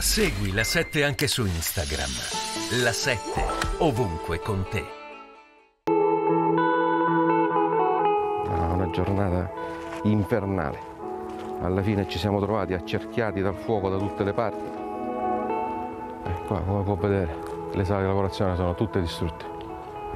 Segui la 7 anche su Instagram. La 7 ovunque con te. Una giornata infernale. Alla fine ci siamo trovati accerchiati dal fuoco da tutte le parti. E qua, come può vedere, le sale di lavorazione sono tutte distrutte.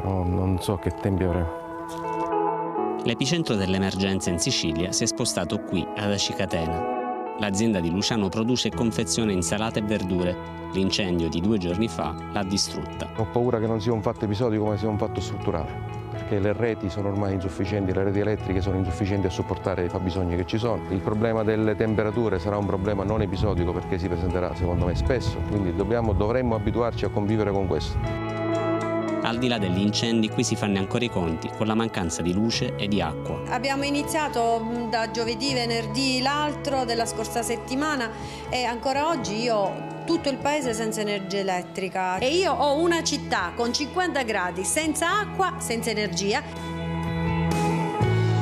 Non, non so che tempi avremo. L'epicentro dell'emergenza in Sicilia si è spostato qui, ad Acicatena. L'azienda di Luciano produce e confeziona insalate e verdure. L'incendio di due giorni fa l'ha distrutta. Ho paura che non sia un fatto episodico, ma sia un fatto strutturale perché le reti sono ormai insufficienti, le reti elettriche sono insufficienti a supportare i fabbisogni che ci sono. Il problema delle temperature sarà un problema non episodico perché si presenterà secondo me spesso, quindi dobbiamo, dovremmo abituarci a convivere con questo. Al di là degli incendi, qui si fanno ancora i conti con la mancanza di luce e di acqua. Abbiamo iniziato da giovedì, venerdì, l'altro della scorsa settimana e ancora oggi io ho tutto il paese senza energia elettrica e io ho una città con 50 gradi senza acqua, senza energia.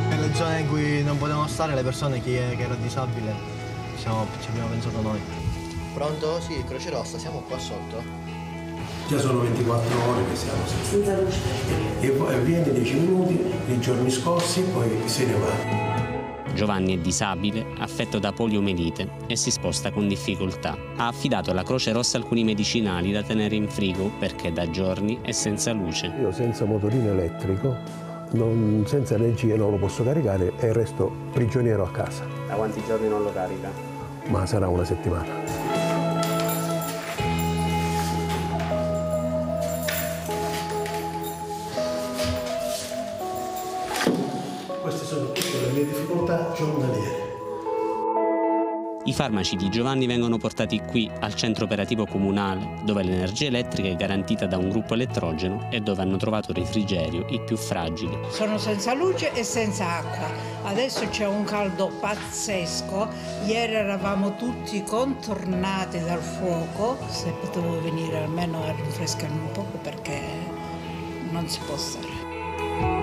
Nelle zone in cui non potevano stare le persone che, che era disabile ci abbiamo pensato noi. Pronto? Sì, Croce Rossa, siamo qua sotto. Già sono 24 ore che siamo senza luce. E poi viene 10 minuti nei giorni scorsi, poi se ne va. Giovanni è disabile, affetto da poliomelite e si sposta con difficoltà. Ha affidato alla Croce Rossa alcuni medicinali da tenere in frigo perché da giorni è senza luce. Io senza motorino elettrico, non, senza energia non lo posso caricare e resto prigioniero a casa. Da quanti giorni non lo carica? Ma sarà una settimana. Giornaliere. I farmaci di Giovanni vengono portati qui, al centro operativo comunale, dove l'energia elettrica è garantita da un gruppo elettrogeno e dove hanno trovato refrigerio i più fragili. Sono senza luce e senza acqua. Adesso c'è un caldo pazzesco. Ieri eravamo tutti contornati dal fuoco. Se potevo venire almeno a rinfrescarmi un poco perché non si può stare.